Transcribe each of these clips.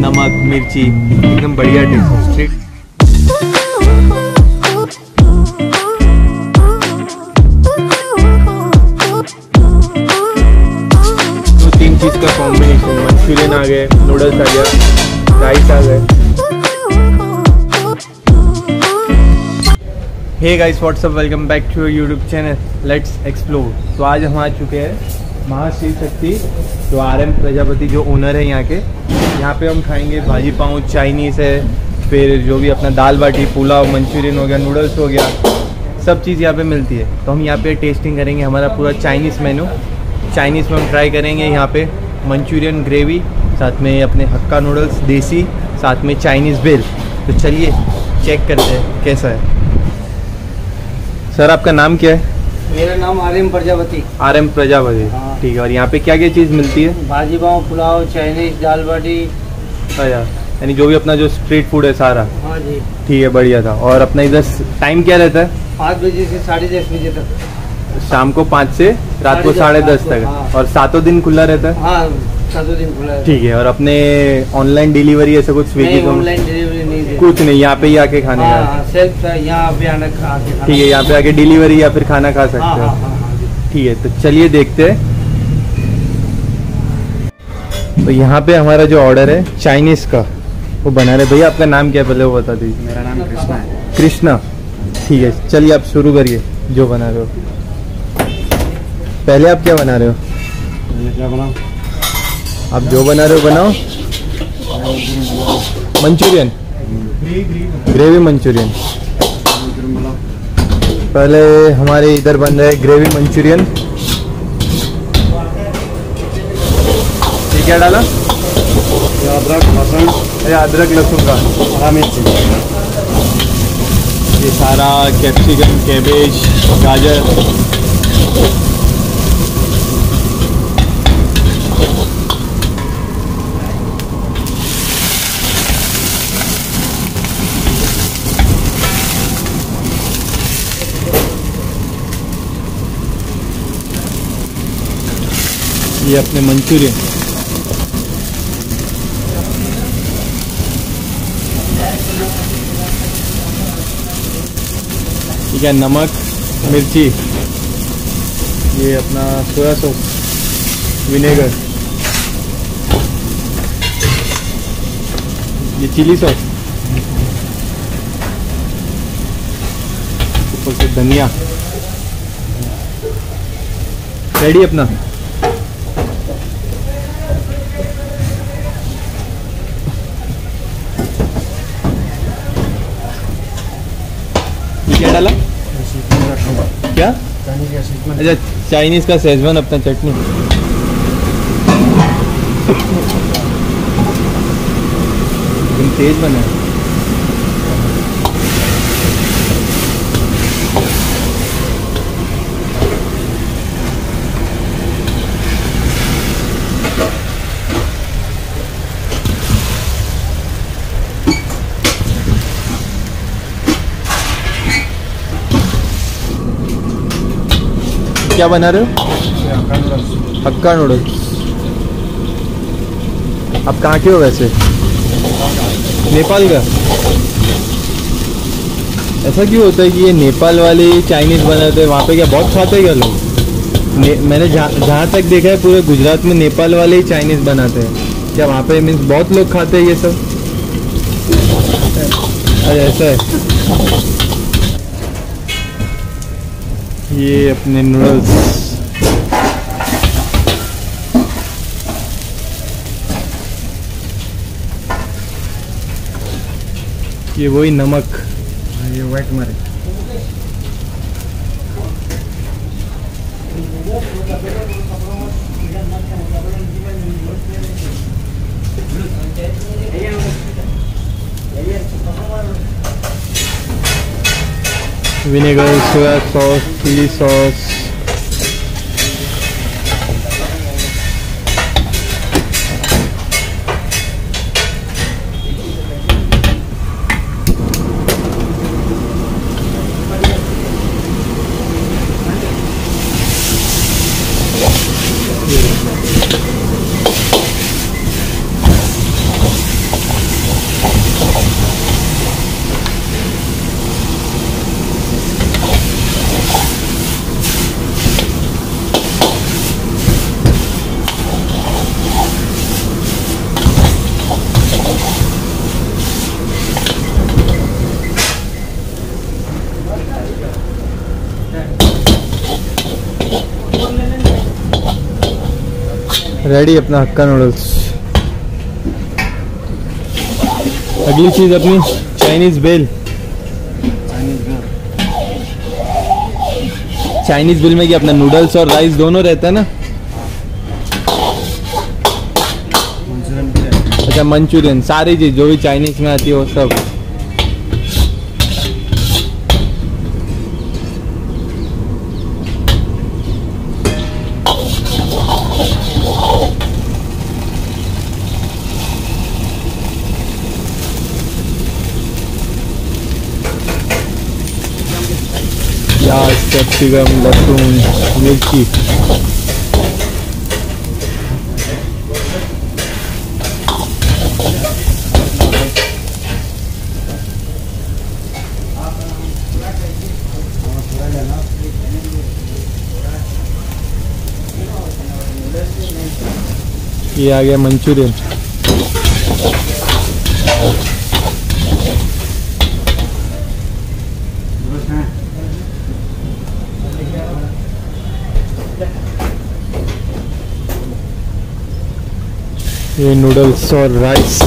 नमक मिर्ची एकदम बढ़िया तो तीन चीज़ का कॉम्बिनेशन मंचूरियन आ गए नूडल्स आ गया राइस आ गए। Hey guys what's up welcome back to your YouTube channel let's explore तो आज हम आ चुके हैं महाशिव शक्ति, जो आर एम प्रजापति, जो ओनर है यहाँ के। यहाँ पे हम खाएँगे भाजी पाँव चाइनीज़ है, फिर जो भी अपना दाल बाटी, पुलाव, मंचूरियन हो गया नूडल्स हो गया, सब चीज़ यहाँ पे मिलती है। तो हम यहाँ पे टेस्टिंग करेंगे हमारा पूरा चाइनीज़ मेनू चाइनीज़ में हम ट्राई करेंगे यहाँ पे मंचूरियन ग्रेवी साथ में अपने हक्का नूडल्स देसी, साथ में चाइनीज़ बेल। तो चलिए चेक करते हैं कैसा है। सर आपका नाम क्या है? मेरा नाम Aryam Prajapati. R M Prajapati. हाँ। ठीक है और यहाँ पे क्या क्या चीज़ मिलती है? भाजी पाव पुलाव चाइनीज़ दाल बाटी। अच्छा यानी जो भी अपना जो स्ट्रीट फ़ूड है सारा। हाँ जी। ठीक है बढ़िया था। और अपना इधर टाइम क्या रहता है? पाँच बजे से साढ़े दस बजे तक। शाम को पाँच से रात को साढ़े दस तक। हाँ। और सातों दिन खुला रहता है? हाँ सातों दिन खुला ठीक है। और अपने ऑनलाइन डिलीवरी ऐसा कुछ स्विगी ऑनलाइन डिलीवरी। कुछ नहीं यहाँ पे ही आके खाने हाँ का। हाँ सेल्फ यहाँ पे आना ठीक है यहाँ पे आके डिलीवरी या फिर खाना खा सकते हाँ हाँ। हो। ठीक है तो चलिए देखते हैं। तो यहाँ पे हमारा जो ऑर्डर है चाइनीज़ का वो बना रहे भैया आपका नाम क्या है पहले वो बता दीजिए। मेरा नाम कृष्णा है। कृष्णा। ठीक है चलिए आप शुरू करिए जो बना रहे हो। पहले आप क्या बना रहे हो? क्या बनाओ आप जो बना रहे हो बनाओ। मंचूरियन। Gravy Manchurian. पहले हमारे इधर बन रहे ग्रेवी मंचूरियन। ये क्या डाला? अदरक लहसुन। अरे अदरक लहसुन का। हरा मिर्च। ये सारा कैप्सिकम कैबेज गाजर। ये अपने मंचूरियन। ठीक है, नमक, मिर्ची, ये अपना सोया सॉस, विनेगर। ये चिली सॉस। ऊपर से धनिया। रेडी अपना। क्या? अच्छा चाइनीज़ का सेजवान अपना चटनी। तेज बना है। क्या बना रहे हो? हक्का नूडल्स आप कहाँ के हो वैसे? नेपाल का? ऐसा क्यों होता है कि ये नेपाल वाले चाइनीज़ बनाते हैं? वहाँ पे क्या बहुत खाते हैं क्या लोग? मैंने जहाँ तक देखा है, पूरे गुजरात में नेपाल वाले ही चाइनीज़ बनाते हैं। क्या वहाँ पे मीन्स बहुत लोग खाते हैं ये सब? अरे, ऐसा है। ये अपने नूडल्स ये वही नमक। ये व्हाइट मरे vinegar soya sauce chilli sauce ready अपना हक्का नूडल्स अगली चीज़ अपनी चाइनीज़ बेल चाइनीज़ बिल में क्या अपना नूडल्स और राइस दोनों रहता है ना? अच्छा मंचूरियन सारी चीज़ जो भी चाइनीज़ में आती है वो सब। प्याज कैप्सिकम लहसुन मिर्ची। ये आ गया मंचूरियन। ये नूडल्स और राइस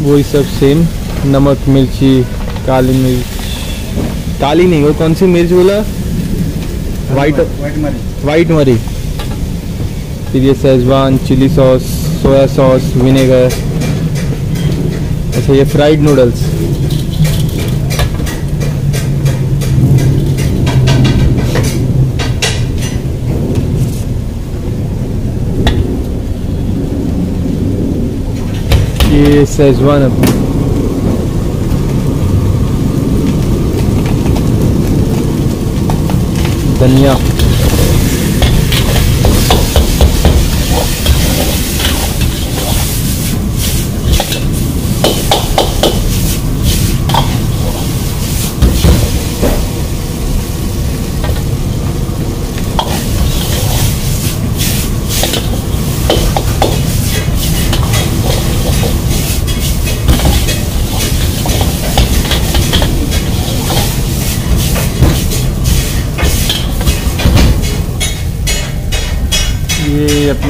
वही सब सेम नमक, मिर्ची, काली मिर्च। काली नहीं, वो कौन सी मिर्च बोला? वाइट वाइट मरी फिर ये Schezwan chilli sauce soya sauce vinegar अच्छा ये फ्राइड नूडल्स ये शेजवान अपनी धनिया ये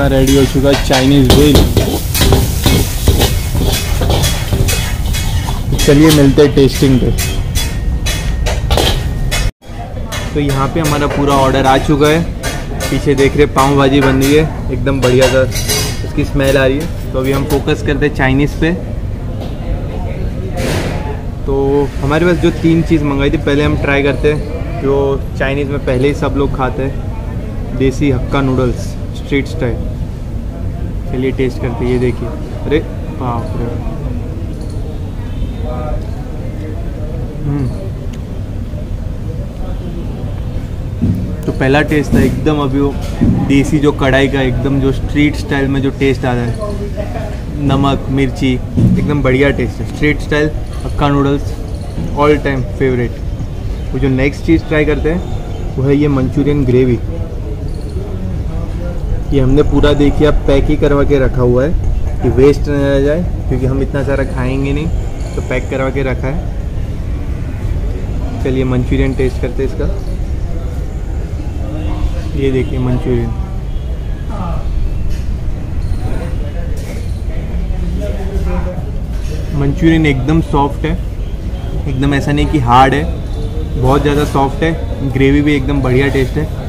अपना रेडी हो चुका है चाइनीज़ वेल चलिए मिलते हैं टेस्टिंग पे. तो यहाँ पे हमारा पूरा ऑर्डर आ चुका है. पीछे देख रहे पाव भाजी बन रही है. एकदम बढ़िया सा उसकी स्मेल आ रही है. तो अभी हम फोकस करते हैं चाइनीज़ पे. तो हमारे पास जो तीन चीज़ मंगाई थी, पहले हम ट्राई करते हैं. जो चाइनीज़ में पहले ही सब लोग खाते हैं, देसी हक्का नूडल्स स्ट्रीट स्टाइल चलिए टेस्ट करते ये देखिए। अरे, बाप रे। हम्म। तो पहला टेस्ट था एकदम अभी वो देसी जो कढ़ाई का, एकदम जो स्ट्रीट स्टाइल में जो टेस्ट आ रहा है। नमक, मिर्ची, एकदम बढ़िया टेस्ट है। Street style Hakka noodles all time favourite वो जो नेक्स्ट चीज़ ट्राई करते हैं, वो है ये मंचूरियन ग्रेवी ये हमने पूरा देखिए अब पैक ही करवा के रखा हुआ है कि वेस्ट न जाए, क्योंकि हम इतना सारा खाएँगे नहीं तो पैक करवा के रखा है। चलिए मंचूरियन टेस्ट करते हैं इसका। ये देखिए मंचूरियन। मंचूरियन एकदम सॉफ्ट है, एकदम ऐसा नहीं कि हार्ड है, बहुत ज़्यादा सॉफ्ट है ग्रेवी भी एकदम बढ़िया टेस्ट है।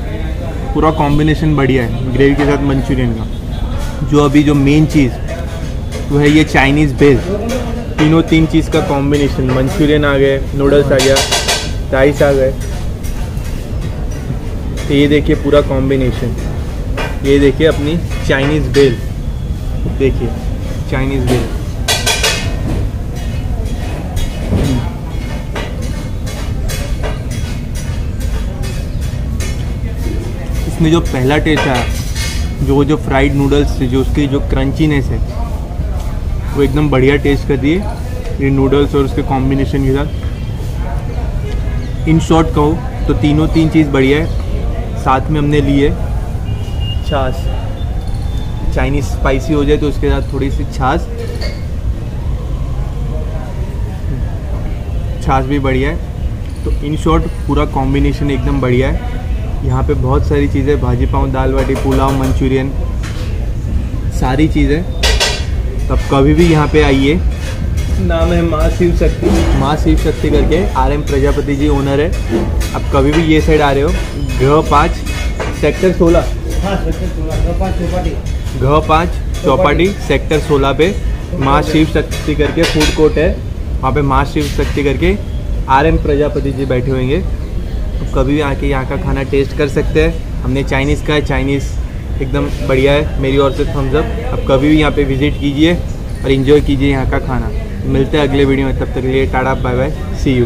पूरा कॉम्बिनेशन बढ़िया है ग्रेवी के साथ मंचूरियन का। जो अभी जो मेन चीज़ वो है ये चाइनीज़ बेल तीनों तीन चीज़ का कॉम्बिनेशन मंचूरियन आ गए नूडल्स आ गया राइस आ गए। तो ये देखिए पूरा कॉम्बिनेशन ये देखिए अपनी चाइनीज़ बेल देखिए चाइनीज़ बेल इसमें जो पहला टेस्ट आया, जो जो फ्राइड नूडल्स थे, जो उसकी जो क्रंचीनेस है, वो एकदम बढ़िया टेस्ट कर दिए ये नूडल्स और उसके कॉम्बिनेशन के साथ। इन शॉर्ट कहो तो तीनों तीन चीज़ बढ़िया है। साथ में हमने लिए छाछ। चाइनीज़ स्पाइसी हो जाए तो उसके साथ थोड़ी सी छाछ। छाछ भी बढ़िया है। तो इन शॉर्ट पूरा कॉम्बिनेशन एकदम बढ़िया है। यहाँ पे बहुत सारी चीज़ें भाजी पाव दाल बाटी पुलाव मंचूरियन सारी चीज़ें। तब कभी भी यहाँ पे आइए। नाम है माँ शिव शक्ति। माँ शिव शक्ति करके R M Prajapati ji owner है। आप कभी भी ये साइड आ रहे हो। घ पाँच सेक्टर सोलह। हाँ सोलह। चौपाटी। घ पाँच चौपाटी सेक्टर सोलह पे माँ शिव शक्ति करके फ़ूड कोर्ट है। वहाँ पे माँ शिव शक्ति करके आर एम प्रजापति जी बैठे होंगे। तो कभी भी आके यहाँ का खाना टेस्ट कर सकते हैं। हमने चाइनीज़ का है चाइनीज़ एकदम बढ़िया है। मेरी और से थम्स अप आप कभी भी यहाँ पे विज़िट कीजिए और इन्जॉय कीजिए यहाँ का खाना। मिलते हैं अगले वीडियो में। तब तक के लिए tata bye bye see you